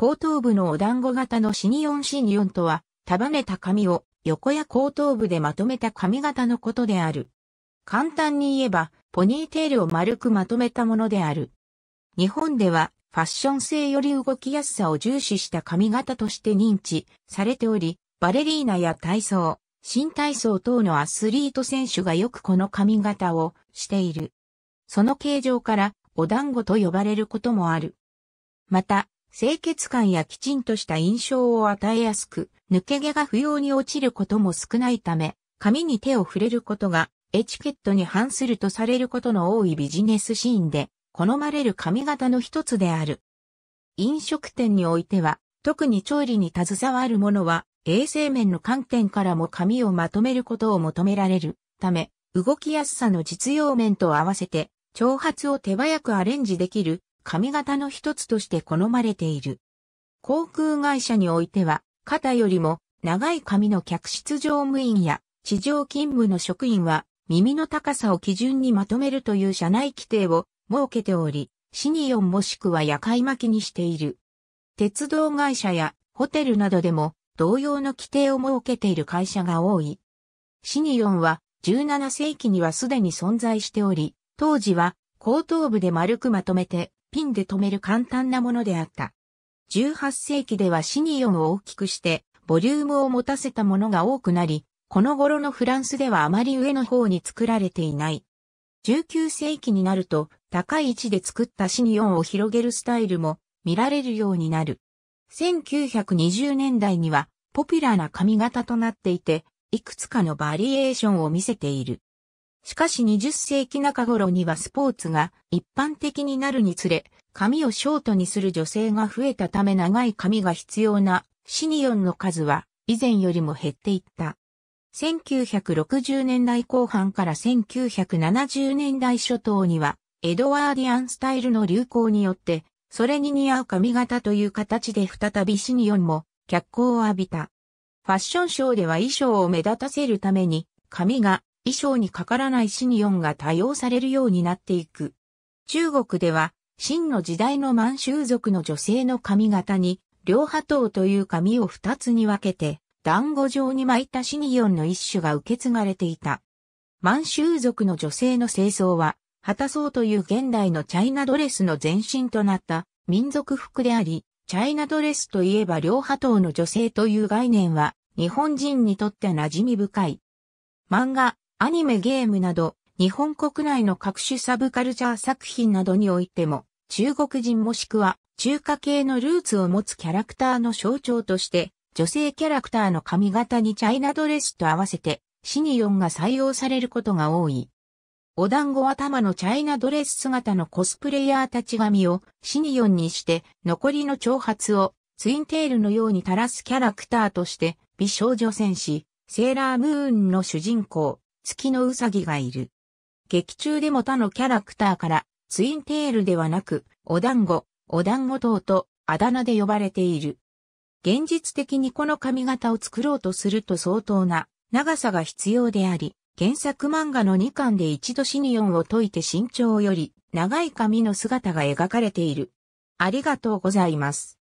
後頭部のお団子型のシニオンシニオンとは、束ねた髪を横や後頭部でまとめた髪型のことである。簡単に言えば、ポニーテールを丸くまとめたものである。日本では、ファッション性より動きやすさを重視した髪型として認知されており、バレリーナや体操、新体操等のアスリート選手がよくこの髪型をしている。その形状からお団子と呼ばれることもある。また、清潔感やきちんとした印象を与えやすく、抜け毛が不要に落ちることも少ないため、髪に手を触れることがエチケットに反するとされることの多いビジネスシーンで好まれる髪型の一つである。飲食店においては、特に調理に携わる者は、衛生面の観点からも髪をまとめることを求められるため、動きやすさの実用面と合わせて、長髪を手早くアレンジできる髪型の一つとして好まれている。航空会社においては、肩よりも長い髪の客室乗務員や地上勤務の職員は耳の高さを基準にまとめるという社内規定を設けており、シニオンもしくは夜会巻きにしている。鉄道会社やホテルなどでも同様の規定を設けている会社が多い。シニオンは17世紀にはすでに存在しており、当時は後頭部で丸くまとめてピンで留める簡単なものであった。18世紀ではシニオンを大きくしてボリュームを持たせたものが多くなり、この頃のフランスではあまり上の方に作られていない。19世紀になると高い位置で作ったシニオンを広げるスタイルも見られるようになる。1920年代にはポピュラーな髪型となっていて、いくつかのバリエーションを見せている。しかし20世紀中頃にはスポーツが一般的になるにつれ、髪をショートにする女性が増えたため長い髪が必要なシニオンの数は以前よりも減っていった。1960年代後半から1970年代初頭にはエドワーディアンスタイルの流行によってそれに似合う髪型という形で再びシニオンも脚光を浴びた。ファッションショーでは衣装を目立たせるために髪が衣装にかからないシニオンが多用されるようになっていく。中国では、真の時代の満州族の女性の髪型に、両波頭という髪を二つに分けて、団子状に巻いたシニオンの一種が受け継がれていた。満州族の女性の清掃は、旗そうという現代のチャイナドレスの前身となった民族服であり、チャイナドレスといえば両波頭の女性という概念は日本人にとって馴染み深い。漫画、アニメゲームなど、日本国内の各種サブカルチャー作品などにおいても、中国人もしくは中華系のルーツを持つキャラクターの象徴として、女性キャラクターの髪型にチャイナドレスと合わせて、シニオンが採用されることが多い。お団子頭のチャイナドレス姿のコスプレイヤーたち髪をシニオンにして、残りの長髪をツインテールのように垂らすキャラクターとして、美少女戦士、セーラームーンの主人公、月のうさぎがいる。劇中でも他のキャラクターからツインテールではなく、お団子、お団子等とあだ名で呼ばれている。現実的にこの髪型を作ろうとすると相当な長さが必要であり、原作漫画の2巻で一度シニオンを解いて身長より長い髪の姿が描かれている。ありがとうございます。